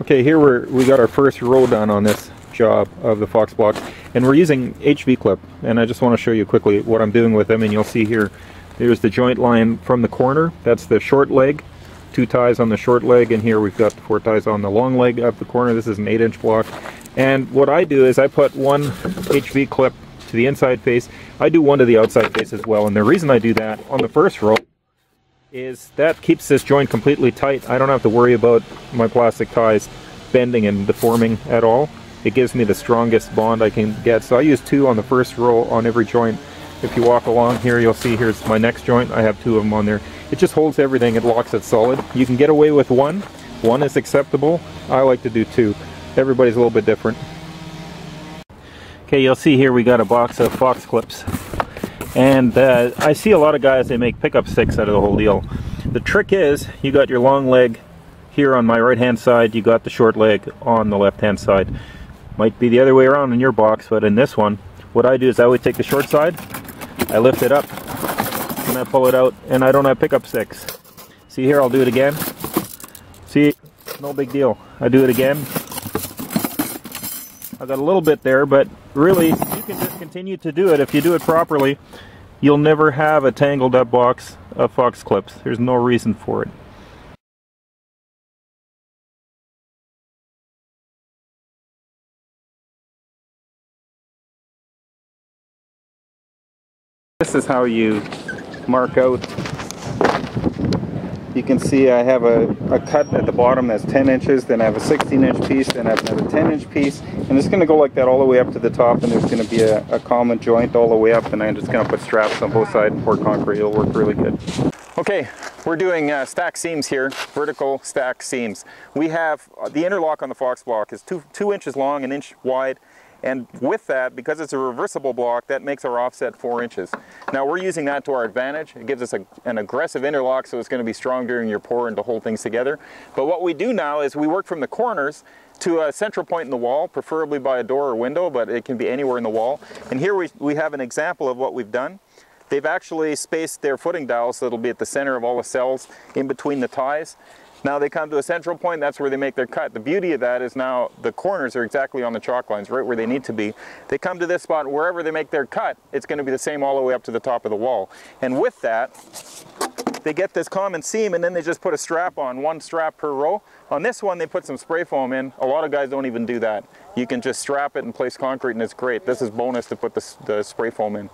Okay, here we're, we got our first row done on this job of the Fox blocks, and we're using HV clip, and I just want to show you quickly what I'm doing with them, and you'll see here, there's the joint line from the corner, that's the short leg, two ties on the short leg, and here we've got four ties on the long leg of the corner, this is an 8 inch block, and what I do is I put one HV clip to the inside face, I do one to the outside face as well, and the reason I do that on the first row is that keeps this joint completely tight. I don't have to worry about my plastic ties bending and deforming at all. It gives me the strongest bond I can get. So I use two on the first row on every joint. If you walk along here, you'll see here's my next joint. I have two of them on there. It just holds everything. It locks it solid. You can get away with one. One is acceptable. I like to do two. Everybody's a little bit different. Okay, you'll see here we got a box of Fox clips. And uh, I see a lot of guys, they make pickup sticks out of the whole deal. The trick is, you got your long leg here on my right hand side, you got the short leg on the left hand side. Might be the other way around in your box, but in this one, what I do is I always take the short side, I lift it up, and I pull it out, and I don't have pickup sticks. See here, I'll do it again. See, no big deal. I do it again. I got a little bit there, but really, you can just continue to do it if you do it properly you'll never have a tangled up box of fox clips. There's no reason for it. This is how you mark out you can see I have a, a cut at the bottom that's 10 inches, then I have a 16 inch piece, then I have another 10 inch piece, and it's going to go like that all the way up to the top, and there's going to be a, a common joint all the way up, and I'm just going to put straps on both sides and pour concrete. It'll work really good. Okay, we're doing uh, stack seams here, vertical stack seams. We have, uh, the interlock on the Fox block is two, two inches long, an inch wide, and with that, because it's a reversible block, that makes our offset four inches. Now we're using that to our advantage. It gives us a, an aggressive interlock so it's going to be strong during your pour and to hold things together. But what we do now is we work from the corners to a central point in the wall, preferably by a door or window, but it can be anywhere in the wall. And here we, we have an example of what we've done. They've actually spaced their footing dowels so it'll be at the center of all the cells in between the ties. Now they come to a central point, that's where they make their cut. The beauty of that is now the corners are exactly on the chalk lines, right where they need to be. They come to this spot, wherever they make their cut, it's going to be the same all the way up to the top of the wall. And with that, they get this common seam and then they just put a strap on, one strap per row. On this one, they put some spray foam in. A lot of guys don't even do that. You can just strap it and place concrete and it's great. This is bonus to put the, the spray foam in.